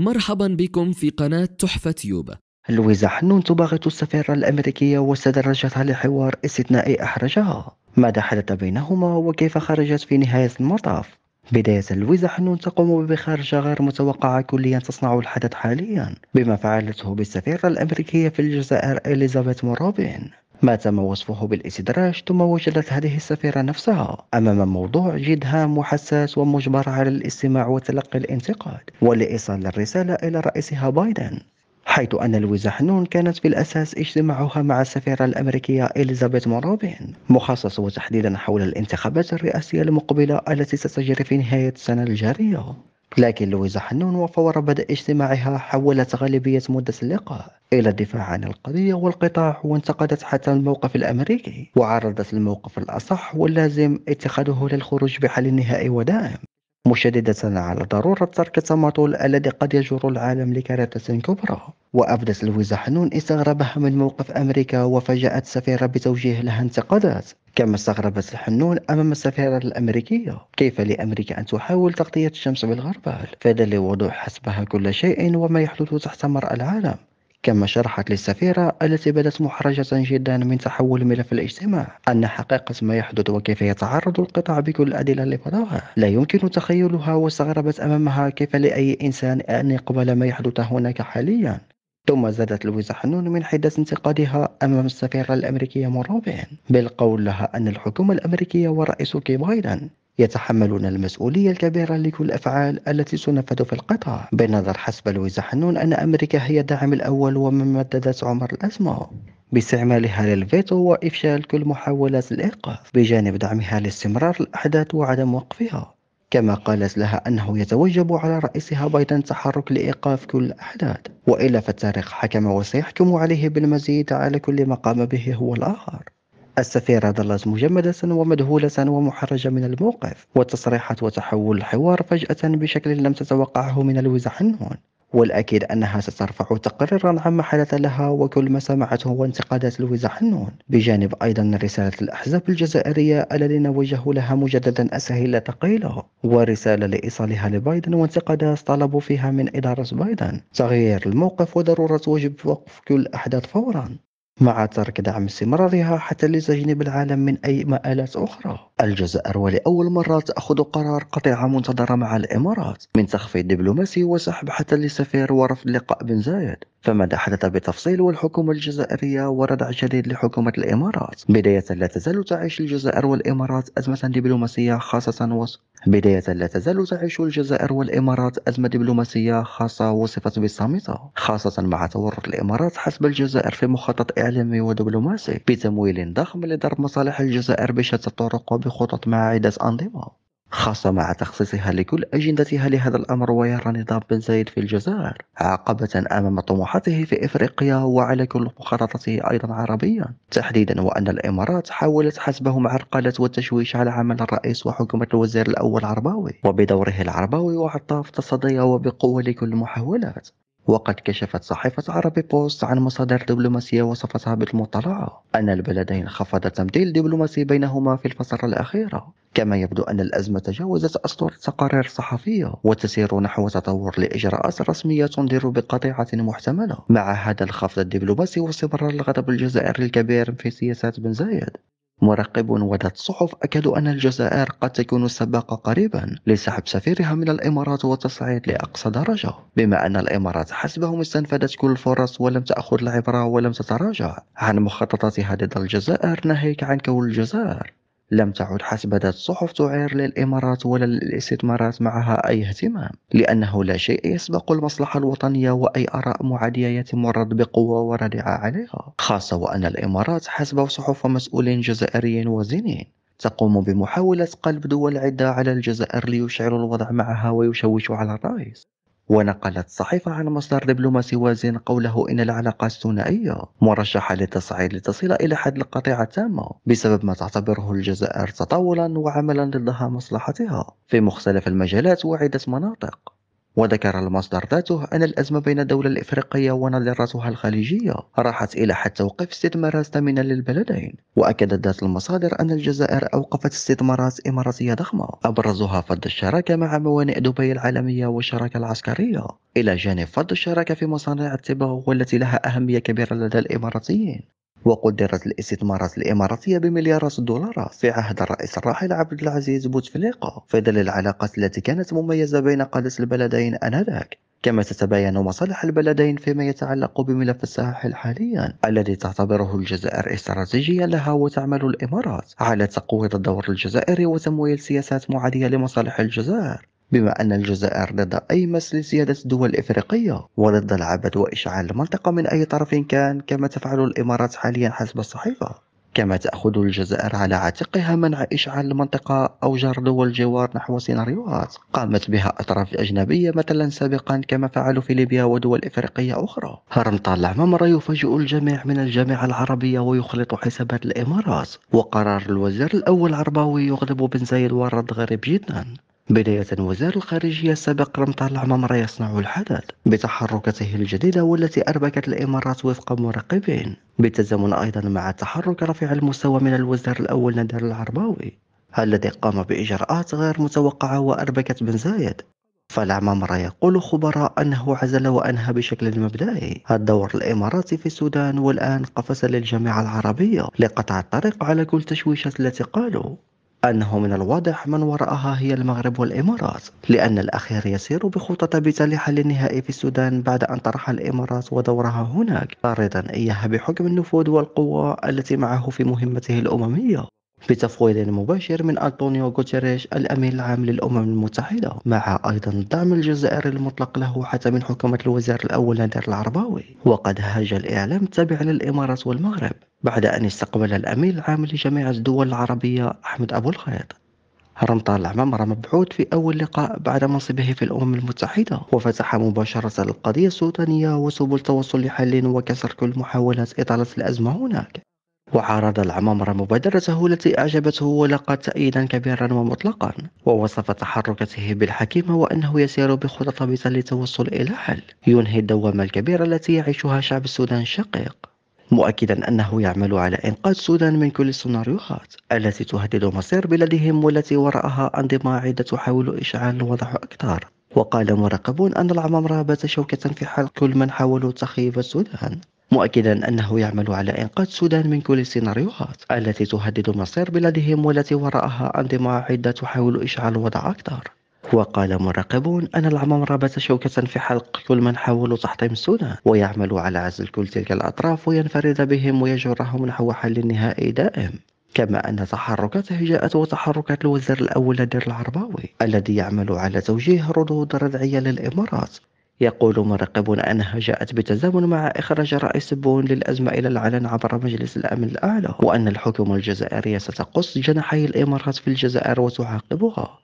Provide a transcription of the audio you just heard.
مرحبا بكم في قناة تحفة تيوب لويزا حنون تباغت السفيرة الأمريكية واستدرجتها لحوار استثنائي أحرجها. ماذا حدث بينهما وكيف خرجت في نهاية المطاف؟ بداية لويزا حنون تقوم بخارجة غير متوقعة كليا تصنع الحدث حاليا بما فعلته بالسفيرة الأمريكية في الجزائر إليزابيث موروبين ما تم وصفه بالاستدراج ثم وجدت هذه السفيرة نفسها أمام موضوع جد هام وحساس ومجبر على الاستماع وتلقي الانتقاد ولإيصال الرسالة إلى رئيسها بايدن حيث أن لويزا حنون كانت في الأساس اجتماعها مع السفيرة الأمريكية إليزابيث موروبين مخصصة تحديدا حول الانتخابات الرئاسية المقبلة التي ستجري في نهاية السنة الجارية. لكن لويزا حنون وفور بدء اجتماعها حولت غالبية مدة اللقاء إلى الدفاع عن القضية والقطاع وانتقدت حتى الموقف الأمريكي وعرضت الموقف الأصح واللازم اتخاذه للخروج بحل نهائي ودائم مشددة على ضرورة ترك التماطل الذي قد يجر العالم لكارثة كبرى. وأبدت لويزا حنون استغرابها من موقف أمريكا وفاجأت السفيرة بتوجيه لها انتقادات. كما استغربت الحنون أمام السفيرة الأمريكية. كيف لأمريكا أن تحاول تغطية الشمس بالغربال؟ فهذا لوضوح حسبها كل شيء وما يحدث تحت مرأى العالم. كما شرحت للسفيرة التي بدت محرجة جدا من تحول ملف الاجتماع أن حقيقة ما يحدث وكيف يتعرض القطاع بكل الأدلة لفضائه لا يمكن تخيلها واستغربت أمامها كيف لأي إنسان أن يقبل ما يحدث هناك حاليا. ثم زادت لويزا حنون من حدة انتقادها أمام السفيرة الأمريكية موروبين بالقول لها أن الحكومة الأمريكية ورئيس بايدن يتحملون المسؤولية الكبيرة لكل الأفعال التي تنفذ في القطاع بنظر حسب لويزا حنون أن أمريكا هي الداعم الأول ومن مددت عمر الأزمة. باستعمالها للفيتو وإفشال كل محاولات الإيقاف بجانب دعمها لاستمرار الأحداث وعدم وقفها. كما قالت لها أنه يتوجب على رئيسها بايدن التحرك لإيقاف كل الأحداث وإلا فالتاريخ حكم وسيحكم عليه بالمزيد على كل ما قام به هو الآخر. السفيرة ظلت مجمدة ومذهولة ومحرجة من الموقف والتصريحات وتحول الحوار فجأة بشكل لم تتوقعه من لويزا حنون والأكيد أنها سترفع تقريرا عما حدث لها وكل ما سمعته وانتقادات لويزا حنون بجانب أيضا رسالة الأحزاب الجزائرية الذين وجهوا لها مجددا أسئلة ثقيلة ورسالة لإيصالها لبايدن وانتقادات طلبوا فيها من إدارة بايدن. تغيير الموقف وضرورة وجب وقف كل الأحداث فورا. مع ترك دعم استمرارها حتى لتجنب العالم من أي مآلات أخرى. الجزائر ولأول مرة تأخذ قرار قطيعة منتظرة مع الإمارات من تخفيض دبلوماسي وسحب حتى للسفير ورفض لقاء بن زايد. فماذا حدث بتفصيل والحكومة الجزائرية وردع جديد لحكومة الإمارات. بداية لا تزال تعيش الجزائر والإمارات أزمة دبلوماسية خاصة وصف بداية لا تزال تعيش الجزائر والإمارات أزمة دبلوماسية خاصة وصفت بالصامتة. خاصة مع تورط الإمارات حسب الجزائر في مخطط إعلامي ودبلوماسي بتمويل ضخم لضرب مصالح الجزائر بشتى الطرق وبخطط مع عدة أنظمة خاصة مع تخصيصها لكل أجندتها لهذا الأمر ويرى نظام بن زايد في الجزائر عقبة أمام طموحاته في إفريقيا وعلى كل مخططاته أيضا عربيا تحديدا وأن الإمارات حاولت حسبه معرقلة والتشويش على عمل الرئيس وحكومة الوزير الأول عرباوي وبدوره العرباوي وعطاف تصدي وبقوة لكل المحاولات. وقد كشفت صحيفة عربي بوست عن مصادر دبلوماسية وصفتها بالمطلعة أن البلدين خفض التمثيل الدبلوماسي بينهما في الفترة الأخيرة. كما يبدو أن الأزمة تجاوزت أسطر التقارير الصحفية وتسير نحو تطور لإجراءات رسمية تنذر بقطيعة محتملة. مع هذا الخفض الدبلوماسي واستمرار الغضب الجزائري الكبير في سياسات بن زايد. مراقب وذات الصحف أكدوا أن الجزائر قد تكون السباقة قريبا لسحب سفيرها من الإمارات والتصعيد لأقصى درجة بما أن الإمارات حسبهم استنفذت كل الفرص ولم تأخذ العبرة ولم تتراجع. عن مخططاتها ضد الجزائر ناهيك عن كون الجزائر لم تعد حسب ذات الصحف تعير للإمارات ولا للاستثمارات معها أي اهتمام لأنه لا شيء يسبق المصلحة الوطنية وأي آراء معادية يتم الرد بقوة وردعة عليها خاصة وأن الإمارات حسب صحف مسؤولين جزائريين وزنين تقوم بمحاولة قلب دول عدة على الجزائر ليشعروا الوضع معها ويشوشوا على الرئيس. ونقلت الصحيفة عن مصدر دبلوماسي وازن قوله إن العلاقات الثنائية مرشحة للتصعيد لتصل إلى حد القطيعة التامة بسبب ما تعتبره الجزائر تطاولا وعملا ضدها مصلحتها. في مختلف المجالات وعدة مناطق. وذكر المصدر ذاته أن الأزمة بين الدولة الإفريقية ونظيرتها الخليجية راحت إلى حد توقيف استثمارات ثمينة للبلدين وأكدت ذات المصادر أن الجزائر أوقفت استثمارات إماراتية ضخمة أبرزها فض الشراكة مع موانئ دبي العالمية والشراكة العسكرية. إلى جانب فض الشراكة في مصانع التبغ والتي لها أهمية كبيرة لدى الإماراتيين. وقدرت الاستثمارات الإماراتية بمليارات الدولارات في عهد الرئيس الراحل عبد العزيز بوتفليقة في ظل العلاقات التي كانت مميزة بين قادة البلدين آنذاك كما تتباين مصالح البلدين فيما يتعلق بملف الساحل حاليا الذي تعتبره الجزائر استراتيجيا لها وتعمل الإمارات على تقويض الدور الجزائري وتمويل سياسات معادية لمصالح الجزائر. بما أن الجزائر ضد أي مس لسيادة الدول الإفريقية وضد العبث وإشعال المنطقة من أي طرف كان كما تفعل الإمارات حاليا حسب الصحيفة. كما تأخذ الجزائر على عاتقها منع إشعال المنطقة أو جر دول الجوار نحو سيناريوهات قامت بها أطراف أجنبية مثلا سابقا كما فعلوا في ليبيا ودول إفريقية أخرى. هرم طالع ممر يفاجئ الجميع من الجامعة العربية ويخلط حسابات الإمارات. وقرار الوزير الأول العرباوي يغضب بن زايد والرد غريب جدا. بداية وزير الخارجية السابق رمطان العمامرة يصنع الحدث. بتحركاته الجديدة والتي أربكت الإمارات وفق مراقبين. بالتزامن أيضا مع تحرك رفيع المستوى من الوزير الأول نادر العرباوي. الذي قام بإجراءات غير متوقعة وأربكت بن زايد. فالعمامرة يقول خبراء أنه عزل وأنهى بشكل مبدئي. الدور الإماراتي في السودان والآن قفز للجامعة العربية لقطع الطريق على كل تشويشات التي قالوا. أنه من الواضح من وراءها هي المغرب والإمارات لأن الأخير يسير بخطة بتال حل النهائي في السودان بعد أن طرح الإمارات ودورها هناك طاردا إياها بحكم النفوذ والقوة التي معه في مهمته الأممية. بتفويض مباشر من أنطونيو غوتيريش الأمين العام للأمم المتحدة مع أيضا الدعم الجزائري المطلق له حتى من حكومة الوزير الأول نادر العرباوي. وقد هاج الإعلام التابع للإمارات والمغرب بعد أن استقبل الأمين العام لجميع الدول العربية أحمد أبو الخيط رمضان العمامرة مبعوث في أول لقاء بعد منصبه في الأمم المتحدة وفتح مباشرة القضية السودانية وسبل توصل لحل وكسر كل محاولات إطالة الأزمة هناك. وعارض العمامرة مبادرته التي أعجبته ولقت تأييدا كبيرا ومطلقا ووصف تحركته بالحكيمة وأنه يسير بخطط بتل للتوصل إلى حل. ينهي الدوامة الكبيرة التي يعيشها شعب السودان الشقيق مؤكدا أنه يعمل على إنقاذ السودان من كل السيناريوهات التي تهدد مصير بلادهم والتي وراءها أنظمة عدة تحاول إشعال الوضع أكثر. وقال مراقبون أن العمامرة بات شوكة في حلق كل من حاولوا تخييف السودان. مؤكدا أنه يعمل على إنقاذ السودان من كل السيناريوهات التي تهدد مصير بلادهم والتي وراءها أنظمة عدة تحاول إشعال الوضع أكثر. وقال مراقبون أن العمامرة بات شوكة في حلق كل من حاولوا تحطيم السودان ويعمل على عزل كل تلك الأطراف وينفرد بهم ويجرهم نحو حل نهائي دائم. كما أن تحركاته جاءت وتحركات الوزير الأول نادر العرباوي الذي يعمل على توجيه ردود ردعية للإمارات. يقول مراقبون أنها جاءت بالتزامن مع إخراج رئيس بون للأزمة إلى العلن عبر مجلس الأمن الأعلى وأن الحكومة الجزائرية ستقص جناحي الإمارات في الجزائر وتعاقبها.